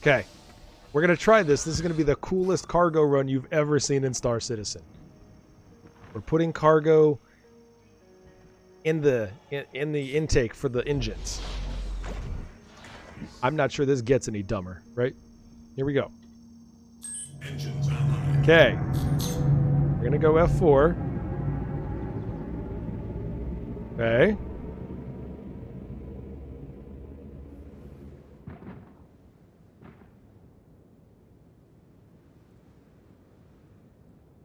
Okay. We're going to try this. This is going to be the coolest cargo run you've ever seen in Star Citizen. We're putting cargo in the in, in the intake for the engines. I'm not sure this gets any dumber, right? Here we go. Okay. We're going to go F4. Okay.